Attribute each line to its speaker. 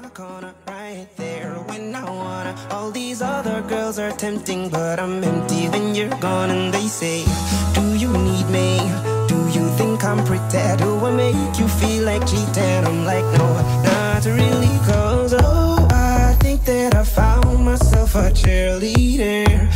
Speaker 1: my corner, right there when I wanna. All these other girls are tempting, but I'm empty when you're gone. And they say, Do you need me? Do you think I'm pretty? Do I make you feel like cheating? I'm like, No, not really, cause oh, I think that I found myself a cheerleader.